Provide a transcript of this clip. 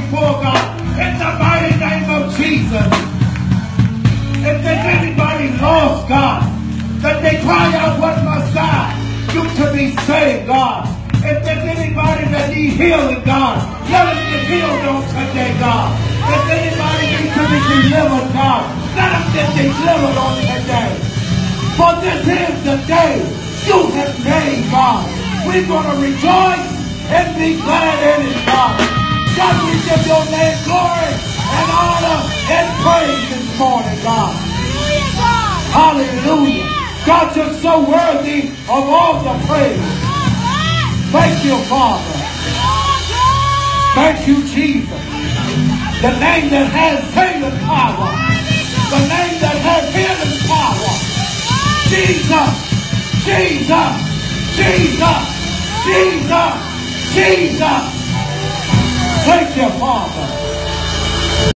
before God in the mighty name of Jesus. If there's anybody lost, God, that they cry out, what must I do to be saved, God? If there's anybody that needs healing, God, let them get healed on today, God. If anybody needs to be delivered, God, let them get delivered on today. For this is the day you have made, God. We're going to rejoice and be glad in it, Hallelujah. God, you're so worthy of all the praise. Thank you, Father. Thank you, Jesus. The name that has saving power. The name that has healing power. Jesus. Jesus. Jesus. Jesus. Jesus.